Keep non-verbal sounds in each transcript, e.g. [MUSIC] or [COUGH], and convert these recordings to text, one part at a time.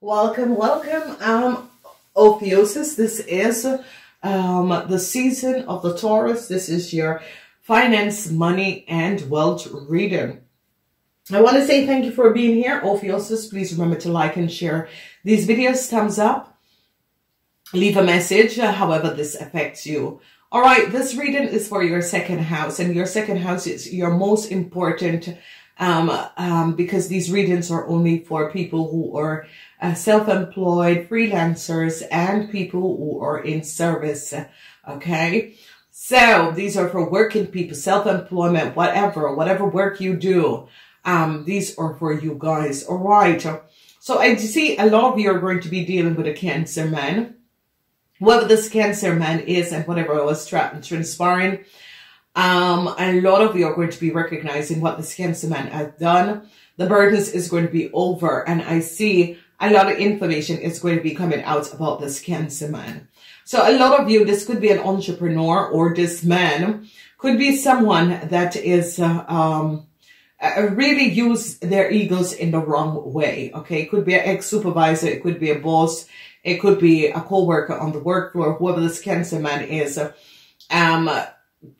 Welcome, welcome. Um, Ophiuchus, this is um, the season of the Taurus. This is your finance, money, and wealth reading. I want to say thank you for being here. Ophiuchus, please remember to like and share these videos. Thumbs up. Leave a message, uh, however this affects you. All right, this reading is for your second house, and your second house is your most important um, um, because these readings are only for people who are uh, self-employed, freelancers, and people who are in service. Okay. So these are for working people, self-employment, whatever, whatever work you do. Um, these are for you guys. All right. So I see a lot of you are going to be dealing with a cancer man. Whoever this cancer man is and whatever was transpiring, um, a lot of you are going to be recognizing what this cancer man has done. The burdens is going to be over. And I see a lot of information is going to be coming out about this cancer man. So a lot of you, this could be an entrepreneur or this man could be someone that is, uh, um, uh, really use their egos in the wrong way. Okay. It could be an ex-supervisor. It could be a boss. It could be a co-worker on the work floor, whoever this cancer man is. Um,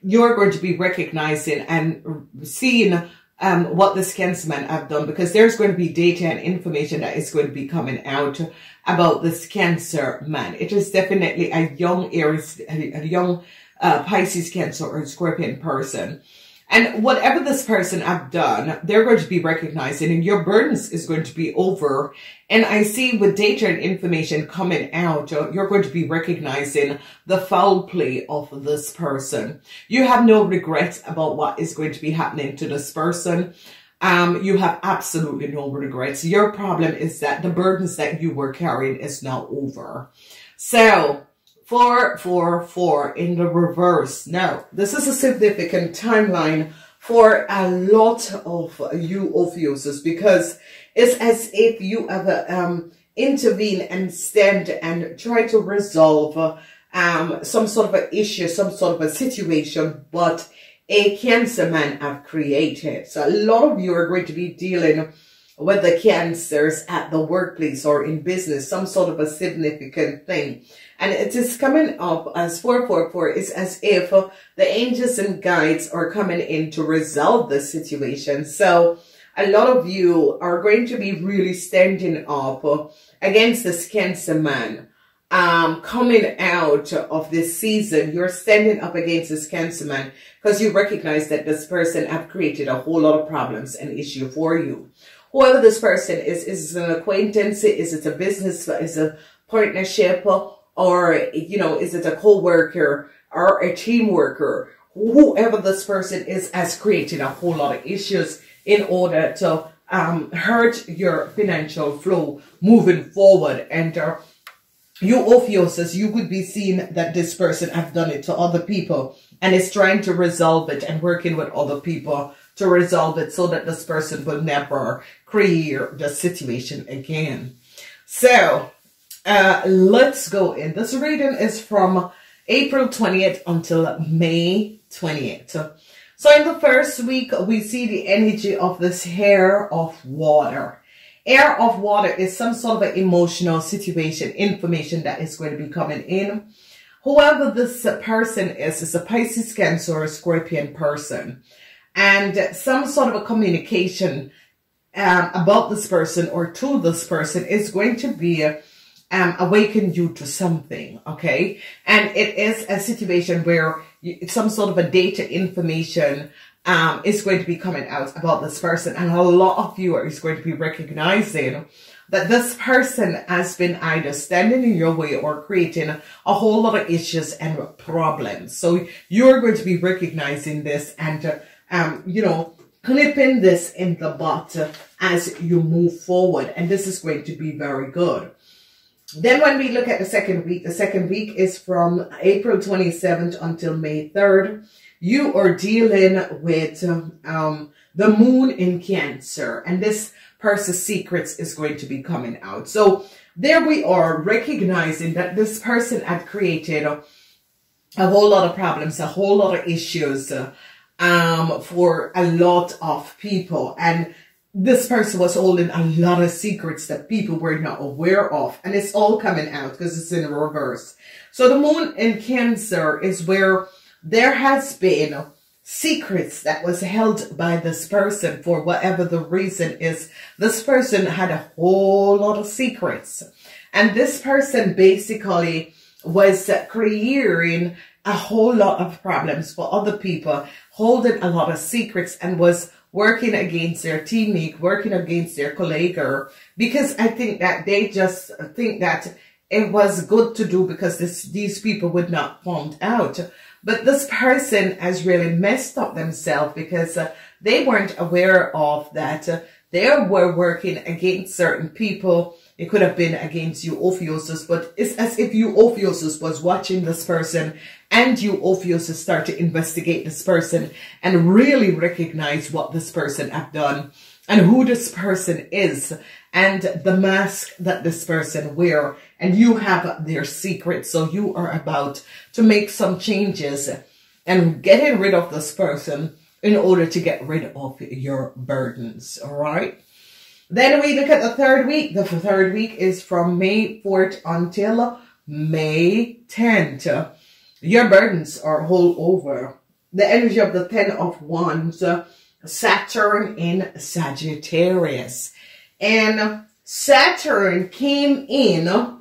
you're going to be recognizing and seeing um, what the cancer man have done because there's going to be data and information that is going to be coming out about this cancer man. It is definitely a young Aries, a young uh, Pisces, Cancer, or Scorpion person. And whatever this person have done, they're going to be recognizing and your burdens is going to be over. And I see with data and information coming out, you're going to be recognizing the foul play of this person. You have no regrets about what is going to be happening to this person. Um, you have absolutely no regrets. Your problem is that the burdens that you were carrying is now over. So four, four, four in the reverse. Now, this is a significant timeline for a lot of you Ophiuchus because it's as if you ever um, intervene and stand and try to resolve um, some sort of an issue, some sort of a situation, but a cancer man have created. So a lot of you are going to be dealing with the cancers at the workplace or in business, some sort of a significant thing. And it is coming up as 444. It's as if the angels and guides are coming in to resolve the situation. So a lot of you are going to be really standing up against this cancer man. Um, coming out of this season, you're standing up against this cancer man because you recognize that this person have created a whole lot of problems and issue for you whoever this person is, is an acquaintance, is it a business, is it a partnership, or, you know, is it a co-worker or a team worker? Whoever this person is has created a whole lot of issues in order to um, hurt your financial flow moving forward. And uh, you Ophiuchus, you could be seeing that this person have done it to other people and is trying to resolve it and working with other people to resolve it so that this person will never create the situation again. So, uh, let's go in. This reading is from April 20th until May 20th. So in the first week, we see the energy of this hair of water. Air of water is some sort of an emotional situation, information that is going to be coming in. Whoever this person is, is a Pisces, Cancer, or Scorpion person and some sort of a communication um, about this person or to this person is going to be um, awaken you to something, okay? And it is a situation where you, some sort of a data information um, is going to be coming out about this person. And a lot of you are going to be recognizing that this person has been either standing in your way or creating a whole lot of issues and problems. So you're going to be recognizing this and uh, um, you know, clipping this in the butt as you move forward. And this is going to be very good. Then when we look at the second week, the second week is from April 27th until May 3rd. You are dealing with um, the moon in Cancer. And this person's secrets is going to be coming out. So there we are recognizing that this person had created a, whole lot of problems, a whole lot of issues, uh, um, for a lot of people. And this person was holding a lot of secrets that people were not aware of. And it's all coming out because it's in reverse. So the moon in Cancer is where there has been secrets that was held by this person for whatever the reason is. This person had a whole lot of secrets. And this person basically was creating a whole lot of problems for other people, holding a lot of secrets and was working against their teammate, working against their colleague, because I think that they just think that it was good to do because this, these people would not find out. But this person has really messed up themselves because uh, they weren't aware of that. Uh, they were working against certain people. It could have been against you, Ophiuchus, but it's as if you, Ophiuchus, was watching this person and you, Ophiuchus, start to investigate this person and really recognize what this person have done and who this person is and the mask that this person wear and you have their secret so you are about to make some changes and getting rid of this person in order to get rid of your burdens all right then we look at the third week. The third week is from may 4th until may 10th your burdens are all over. The energy of the ten of wands Saturn in Sagittarius. And Saturn came in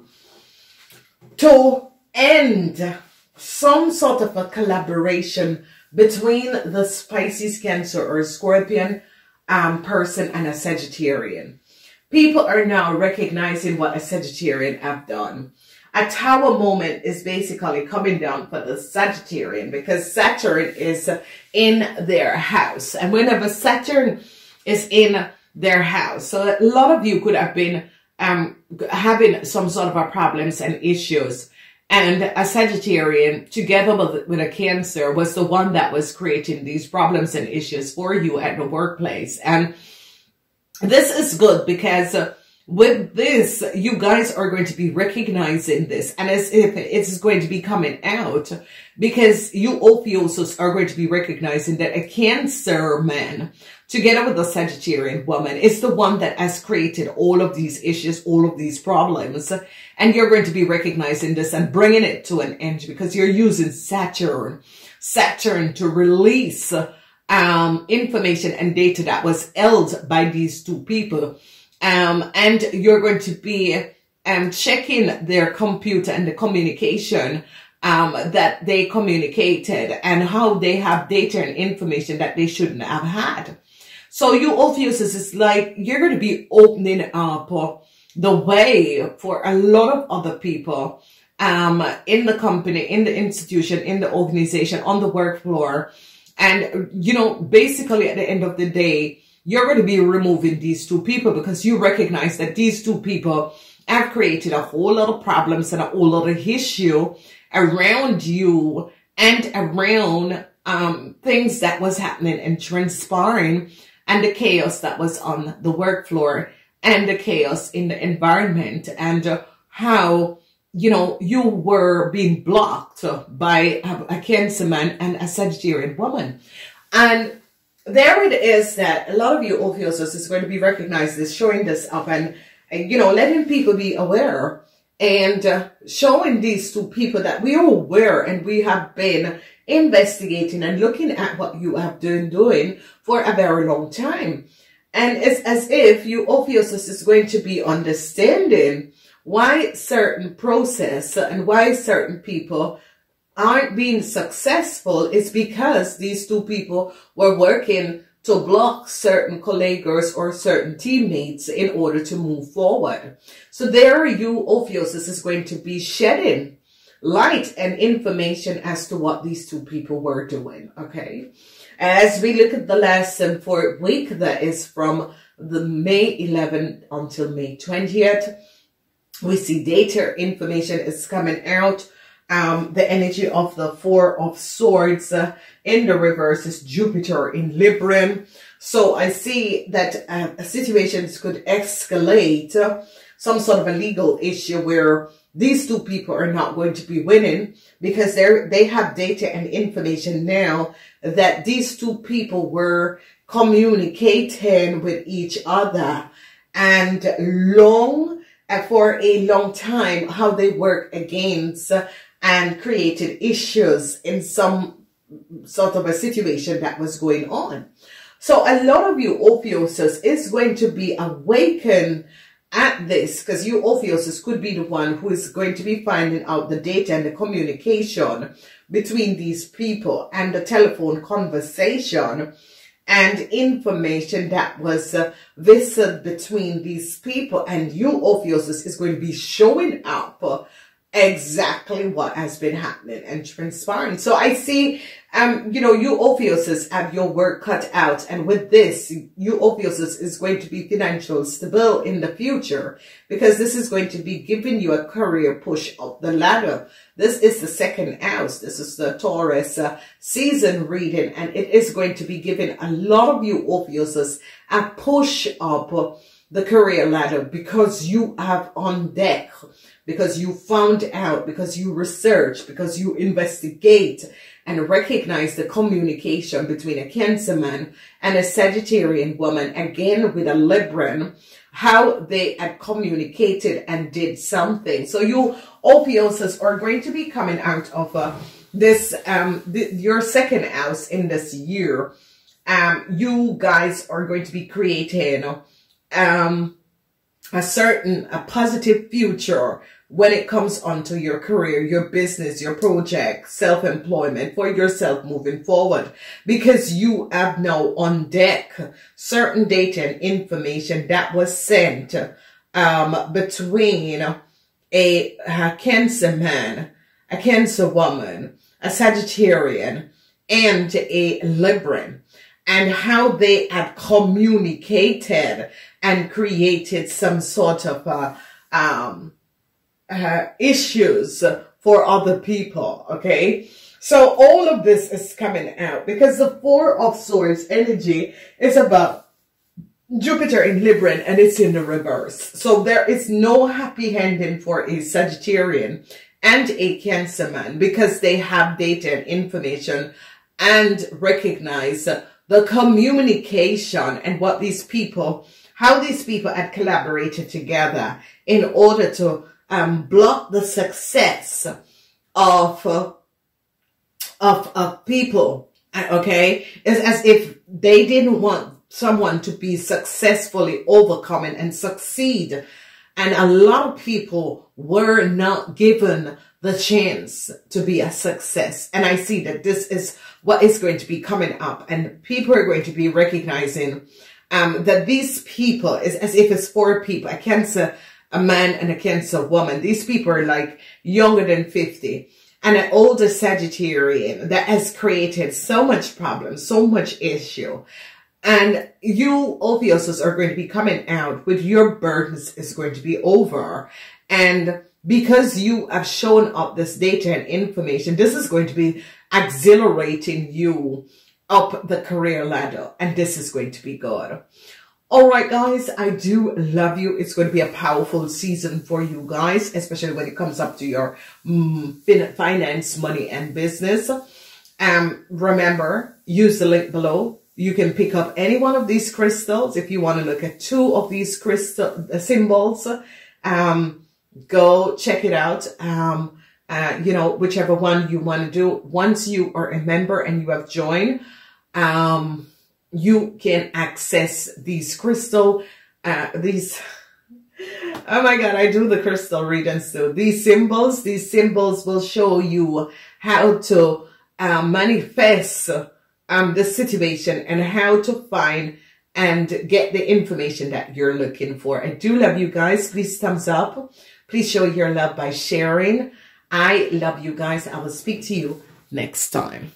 to end some sort of a collaboration between the Pisces, Cancer, or Scorpion um, person and a Sagittarian. People are now recognizing what a Sagittarian have done a tower moment is basically coming down for the Sagittarian because Saturn is in their house. And whenever Saturn is in their house, so a lot of you could have been um, having some sort of problems and issues. And a Sagittarian, together with, with a Cancer, was the one that was creating these problems and issues for you at the workplace. And this is good because uh, with this, you guys are going to be recognizing this and as if it's going to be coming out because you Ophiuchus are going to be recognizing that a Cancer man together with the Sagittarian woman is the one that has created all of these issues, all of these problems. And you're going to be recognizing this and bringing it to an end because you're using Saturn, Saturn to release um, information and data that was held by these two people um, and you're going to be um, checking their computer and the communication um, that they communicated and how they have data and information that they shouldn't have had. So you Ophiuchus is like, you're going to be opening up the way for a lot of other people um, in the company, in the institution, in the organization, on the work floor. And, you know, basically at the end of the day, you're going to be removing these two people because you recognize that these two people have created a whole lot of problems and a whole lot of issue around you and around um, things that was happening and transpiring and the chaos that was on the work floor and the chaos in the environment and how you know you were being blocked by a, cancer man and a Sagittarian woman. And there it is that a lot of you Ophiuchus is going to be recognized as showing this up and, you know, letting people be aware and uh, showing these two people that we are aware and we have been investigating and looking at what you have been doing for a very long time. And it's as if you Ophiuchus is going to be understanding why certain process and why certain people aren't being successful is because these two people were working to block certain colleagues or certain teammates in order to move forward. So there you, Ophiuchus, is going to be shedding light and information as to what these two people were doing. Okay. As we look at the lesson for week that is from the May 11th until May 20th, we see data information is coming out um, the energy of the Four of Swords uh, in the reverse is Jupiter in Libran. So I see that uh, situations could escalate uh, some sort of a legal issue where these two people are not going to be winning because they they have data and information now that these two people were communicating with each other and long uh, for a long time how they work against and created issues in some sort of a situation that was going on. So a lot of you Ophiuchus is going to be awakened at this because you Ophiuchus could be the one who is going to be finding out the data and the communication between these people and the telephone conversation and information that was uh, visited between these people and you Ophiuchus is going to be showing up exactly what has been happening and transpiring. So I see, um, you know, you Ophiuchus have your work cut out. And with this, you Ophiuchus is going to be financial stable in the future because this is going to be giving you a career push up the ladder. This is the second house. This is the Taurus uh, season reading and it is going to be giving a lot of you Ophiuchus a push up the career ladder because you have on deck because you found out, because you research, because you investigate and recognize the communication between a Cancer man and a Sagittarian woman, again with a Libran, how they had communicated and did something. So you Ophiuchus are going to be coming out of uh, this, um, your second house in this year. Um, you guys are going to be creating, um, a certain, a positive future when it comes onto your career, your business, your project, self-employment for yourself moving forward. Because you have now on deck certain data and information that was sent um, between a, a cancer man, a cancer woman, a Sagittarian, and a Libran and how they had communicated and created some sort of a, um, uh, issues for other people. Okay. So all of this is coming out because the four of swords energy is about Jupiter in Libra and it's in the reverse. So there is no happy ending for a Sagittarian and a Cancer man because they have data and information and recognize the communication and what these people, how these people had collaborated together in order to um, block the success of, uh, of, of people. Okay. It's as if they didn't want someone to be successfully overcoming and succeed. And a lot of people were not given the chance to be a success. And I see that this is what is going to be coming up and people are going to be recognizing um, that these people is as if it's four people. I can't a man and a woman. These people are like younger than 50 and an older Sagittarian that has created so much problem, so much issue. And you Ophiuchus are going to be coming out with your burdens is going to be over. And because you have shown up this data and information, this is going to be exhilarating you up the career ladder. And this is going to be good. All right, guys, I do love you. It's going to be a powerful season for you guys, especially when it comes up to your mm, finance, money, and business. Um, remember, use the link below. You can pick up any one of these crystals. If you want to look at two of these crystal uh, symbols, um, go check it out. Um, uh, you know, whichever one you want to do. Once you are a member and you have joined, um, you can access these crystal, uh, these, [LAUGHS] oh my God, I do the crystal readings too. These symbols, these symbols will show you how to uh, manifest um, the situation and how to find and get the information that you're looking for. I do love you guys. Please thumbs up. Please show your love by sharing. I love you guys. I will speak to you next time.